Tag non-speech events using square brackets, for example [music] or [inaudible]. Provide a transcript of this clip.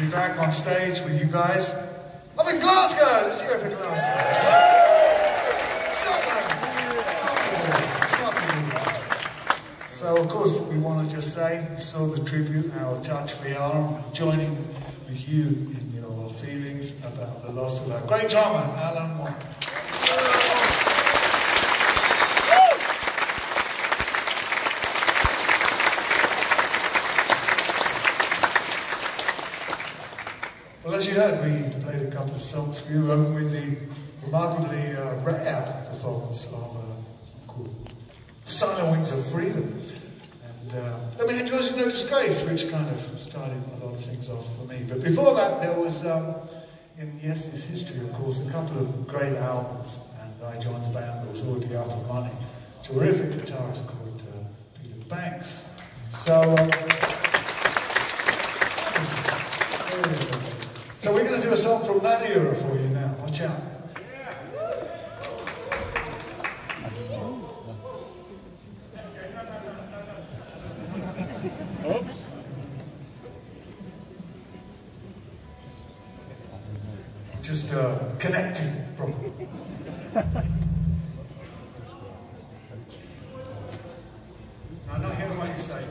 you guys. I'm in Glasgow. Let's hear it for Glasgow. Scotland. So of course we want to just say, you saw the tribute, how touched we are, joining with you in your feelings about the loss of our great drummer, Alan White. As you heard, we played a couple of songs for you um, with the remarkably uh, rare performance of uh, called Silent Wings of Freedom. And uh, I mean, it was No Disgrace, which kind of started a lot of things off for me. But before that, there was, um, in Yes's history, of course, a couple of great albums. And I joined a band that was already up and running. Terrific guitarist called uh, Peter Banks. So, um, do a song from that era for you now. Watch out. Oops. Just uh, connecting from. [laughs] I'm not hearing what you say.